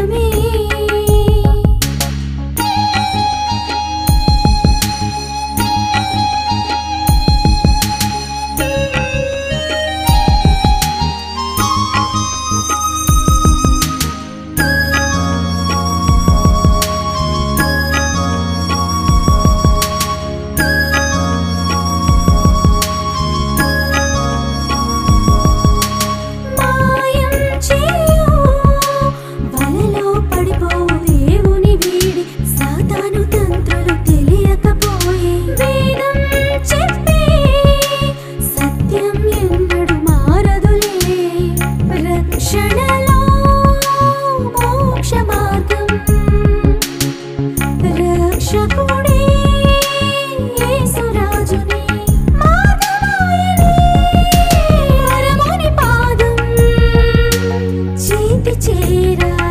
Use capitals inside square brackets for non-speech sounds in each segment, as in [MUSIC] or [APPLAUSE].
me. gira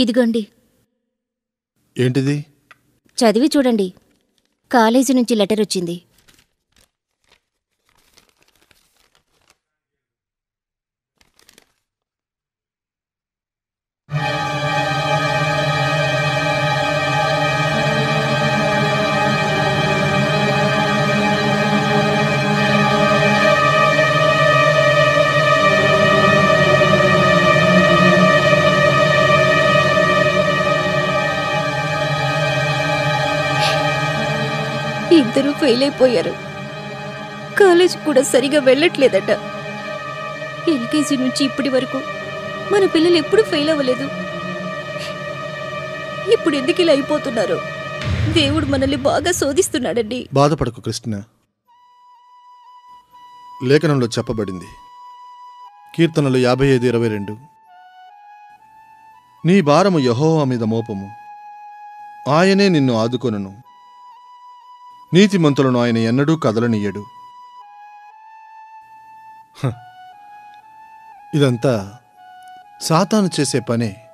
ఇదిగోండి. ఏంటిది? చదివి చూడండి. కాలేజీ నుంచి లెటర్ వచ్చింది. ఫెయిల్ అయిపోయారు. కాలేజ్ కూడా సరిగా వెళ్ళట్లేదట. ఎల్కేజీ నుంచి ఇప్పటి వరకు మన పిల్లలు ఎప్పుడు ఫెయిల్ అవ్వలేదు. ఇప్పుడు ఎందుకు ఇలా అయిపోతున్నారు? దేవుడు మనల్ని బాగా శోధిస్తున్నాడండి. బాధపడకు కృష్ణ. లేఖనంలో చెప్పబడింది. కీర్తనలు యాభై ఐదు ఇరవై రెండు. నీ భారము యహోవా మీద మోపము. ఆయనే నిన్ను ఆదుకొనును. నీతిమంతులను ఆయన ఎన్నడూ కదలనీయడు. ఇదంతా సాతాను చేసే పనే.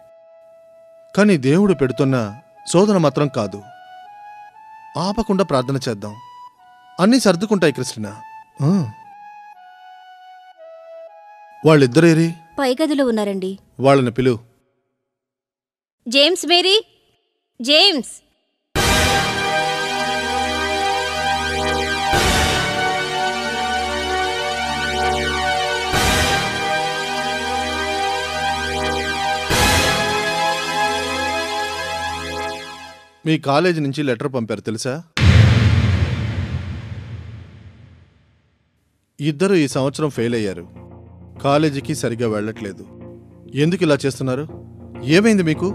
కానీ దేవుడు పెడుతున్న శోధన మాత్రం కాదు. ఆపకుండా ప్రార్థన చేద్దాం. అన్నీ సర్దుకుంటాయి కృష్ణ. వాళ్ళిద్దరేరి? పై గదిలో ఉన్నారండి. వాళ్ళని పిలు. James Mary? జేమ్స్! మీ కాలేజీ నుంచి లెటర్ పంపారు తెలుసా? ఇద్దరు ఈ సంవత్సరం ఫెయిల్ అయ్యారు. కాలేజీకి సరిగా వెళ్ళట్లేదు. ఎందుకు ఇలా చేస్తున్నారు? ఏమైంది మీకు?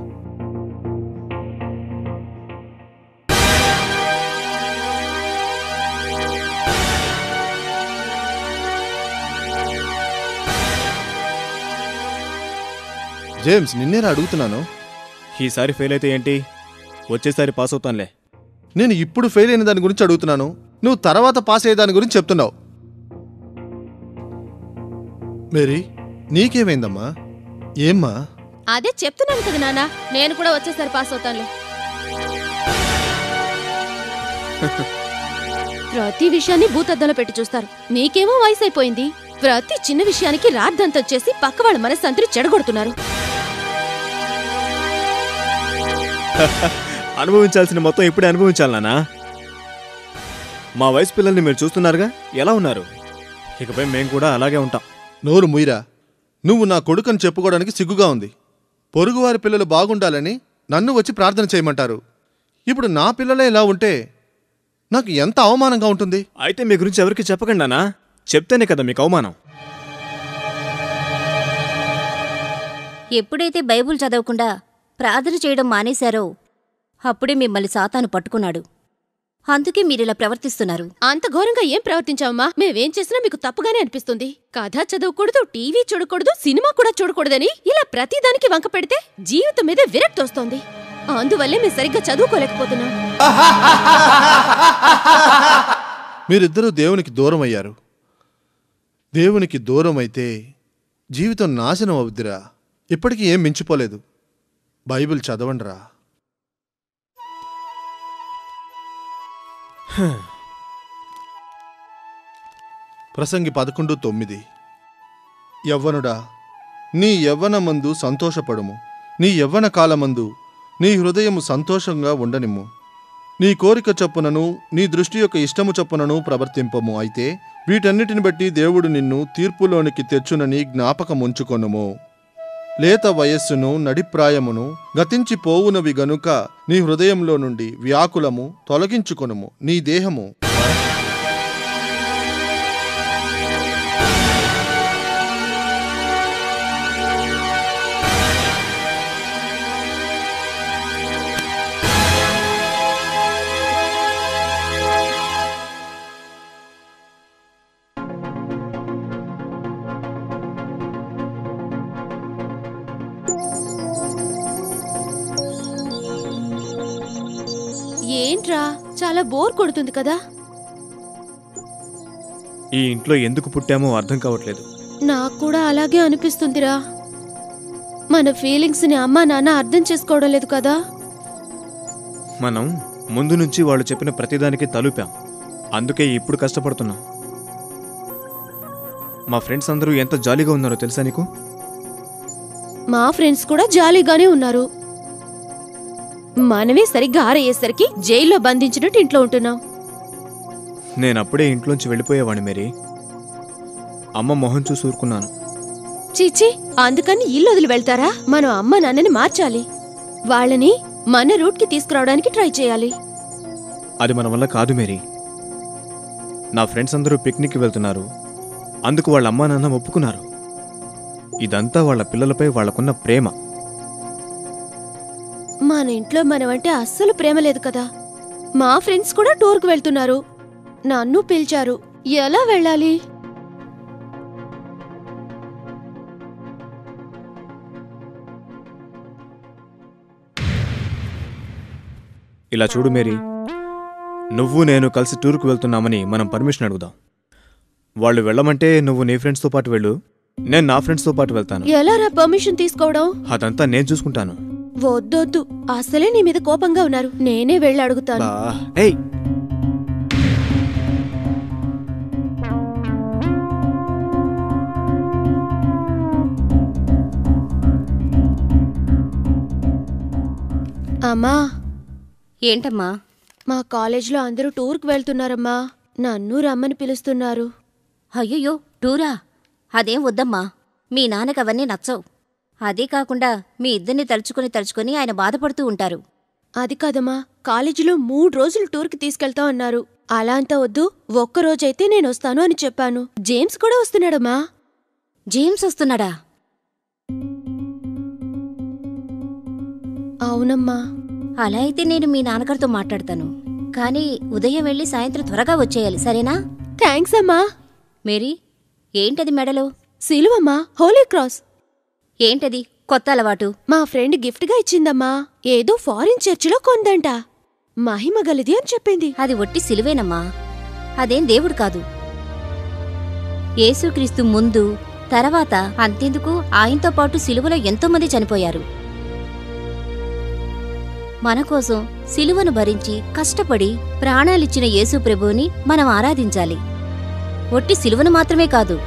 జేమ్స్ నిన్నేరా అడుగుతున్నాను? ఈసారి ఫెయిల్ అయితే ఏంటి? వచ్చేసారి పాస్ అవుతానులే. నేను ఇప్పుడు ఫెయిల్ అయిన దాని గురించి అడుగుతున్నాను. నువ్వు తర్వాత పాస్ అయ్యే దాని గురించి చెప్తున్నావు. మేరీ నీకేమైందమ్మా? ఏమ్మా? అదే చెప్తున్నాను కదా నాన్న నేను కూడా వచ్చేసరి పాస్ అవుతానులే. ప్రతి విషయాన్ని భూతద్దంలో పెట్టి చూస్తారు. నీకేమో వయసు అయిపోయింది ప్రతి చిన్న విషయానికి రాద్దంతం చేసి పక్క వాళ్ళ మనస్సంతరి చెడగొడుతున్నారు. [LAUGHS] అనుభవించాల్సిన మొత్తం ఇప్పుడే అనుభవించాలి నానా మా వయసు పిల్లల్ని మీరు చూస్తున్నారుగా? ఎలా ఉన్నారు? ఇకపై మేము కూడా అలాగే ఉంటాం. నోరు ముయిరా నువ్వు నా కొడుకని చెప్పుకోవడానికి సిగ్గుగా ఉంది. పొరుగువారి పిల్లలు బాగుండాలని నన్ను వచ్చి ప్రార్థన చేయమంటారు. ఇప్పుడు నా పిల్లలే ఇలా ఉంటే నాకు ఎంత అవమానంగా ఉంటుంది? అయితే మీ గురించి ఎవరికి చెప్పకండి నానా చెప్తేనే కదా మీకు అవమానం. ఎప్పుడైతే బైబుల్ చదవకుండా ప్రార్థన చేయడం మానేశారో అప్పుడే మిమ్మల్ని సాతాను పట్టుకున్నాడు. అందుకే మీరిలా ప్రవర్తిస్తున్నారు. అంత ఘోరంగా ఏం ప్రవర్తించావమ్మా? మేమేం చేసినా మీకు తప్పుగానే అనిపిస్తుంది. కథ చదవకూడదు టీవీ చూడకూడదు సినిమా కూడా చూడకూడదని ఇలా ప్రతిదానికి వంక పెడితే జీవితం మీదే విరక్తి వస్తోంది. అందువల్లే మేము సరిగ్గా చదువుకోలేకపోతున్నాం. [LAUGHS] మీరిద్దరూ దేవునికి దూరం అయ్యారు దేవునికి దూరం అయితే జీవితం నాశనం అవుద్దిరా. ఇప్పటికీ ఏం మించిపోలేదు. బైబిల్ చదవండిరా. ప్రసంగి పదకొండు తొమ్మిది. యవ్వనుడా నీ యవ్వనమందు సంతోషపడుము. నీ యవ్వన కాలమందు నీ హృదయము సంతోషంగా ఉండనిమ్ము. నీ కోరిక చొప్పునను నీ దృష్టి యొక్క ఇష్టము చొప్పునను ప్రవర్తింపము. అయితే వీటన్నిటిని బట్టి దేవుడు నిన్ను తీర్పులోనికి తెచ్చునని జ్ఞాపకముంచుకొనుము. లేత వయస్సును నడిప్రాయమును గతించిపోవునవి గనుక నీ హృదయంలో నుండి వ్యాకులము తొలగించుకొనుము నీ దేహము ఏంట్రా? చాలా బోర్ కొడుతుంది కదా. ఈ ఇంట్లో ఎందుకు పుట్టామో అర్థం కావట్లేదు. నాకు కూడా అలాగే అనిపిస్తుందిరా. మన ఫీలింగ్స్ని అమ్మా నాన్న అర్థం చేసుకోవడం లేదు కదా. మనం ముందు నుంచి వాళ్ళు చెప్పిన ప్రతిదానికి తలుపాం. అందుకే ఇప్పుడు కష్టపడుతున్నాం. మా ఫ్రెండ్స్ అందరూ ఎంత జాలీగా ఉన్నారో తెలుసా నీకు? మా ఫ్రెండ్స్ కూడా జాలీగానే ఉన్నారు. మనమే సరిగ్గా ఆరయ్యేసరికి జైల్లో బంధించినట్టు ఇంట్లో ఉంటున్నాం. నేను అప్పుడే ఇంట్లోంచి వెళ్ళిపోయేవాడిని మేరీ. అమ్మ మొహం చూసి ఊరుకున్నాను. చీచి అందుకని ఇల్లు వదిలి వెళ్తారా? మనం అమ్మ నాన్నని మార్చాలి. వాళ్ళని మన రూట్కి తీసుకురావడానికి ట్రై చేయాలి. అది మన వల్ల కాదు మేరీ. నా ఫ్రెండ్స్ అందరూ పిక్నిక్కి వెళ్తున్నారు. అందుకు వాళ్ళ అమ్మా నాన్న ఒప్పుకున్నారు. ఇదంతా వాళ్ళ పిల్లలపై వాళ్ళకున్న ప్రేమ. మన ఇంట్లో మనమంటే అస్సలు ప్రేమ లేదు కదా. మా ఫ్రెండ్స్ కూడా టూర్కు వెళ్తున్నారు. నన్ను పిలిచారు. ఎలా వెళ్ళాలి? ఇలా చూడు మేరీ. నువ్వు నేను కలిసి టూర్కు వెళ్తున్నామని మనం పర్మిషన్ అడుగుదాం. వాళ్ళు వెళ్ళమంటే నువ్వు నీ ఫ్రెండ్స్తో పాటు వెళ్ళు. నేను నా ఫ్రెండ్స్తో పాటు వెళ్తాను. ఎలా రా పర్మిషన్ తీసుకోవడం? అదంతా నేను చూసుకుంటాను. వద్దొద్దు. అసలే నీ మీద కోపంగా ఉన్నారు. నేనే వెళ్ళి అడుగుతాను. అమ్మా! ఏంటమ్మా? మా కాలేజ్లో అందరూ టూర్కు వెళ్తున్నారమ్మా. నన్ను రమ్మని పిలుస్తున్నారు. అయ్యయ్యో! టూరా? అదేం వద్దమ్మా? మీ నాన్నకు అవన్నీ నచ్చవు. అదే కాకుండా మీ ఇద్దరిని తలుచుకుని తలుచుకుని ఆయన బాధపడుతూ ఉంటారు. అది కాదమ్మా కాలేజీలో మూడు రోజులు టూర్కి తీసుకెళ్తా అన్నారు. అలా అంతా వద్దు ఒక్క రోజైతే నేను వస్తాను అని చెప్పాను. జేమ్స్ కూడా వస్తున్నాడమ్మా. జేమ్స్ వస్తున్నాడా? అవునమ్మా. అలా అయితే నేను మీ నాన్నగారితో మాట్లాడతాను. కానీ ఉదయం వెళ్ళి సాయంత్రం త్వరగా వచ్చేయాలి సరేనా? థ్యాంక్స్ అమ్మా. మేరీ ఏంటది మెడలో? సిలువమ్మా హోలీ క్రాస్. ఏంటది? కొత్త అలవాటు. మా ఫ్రెండ్ గిఫ్ట్గా ఇచ్చిందమ్మా. ఏదో ఫారిన్ చర్చిలో కొందంట. మహిమ గలిది అని చెప్పింది. అది ఒట్టి సిలువేనమ్మా. అదేం దేవుడు కాదు. యేసుక్రీస్తు ముందు తర్వాత అంతెందుకు ఆయనతో పాటు సిలువలో ఎంతోమంది చనిపోయారు. మన కోసం సిలువను భరించి కష్టపడి ప్రాణాలిచ్చిన యేసు ప్రభువుని మనం ఆరాధించాలి. ఒట్టి సిలువను మాత్రమే కాదు.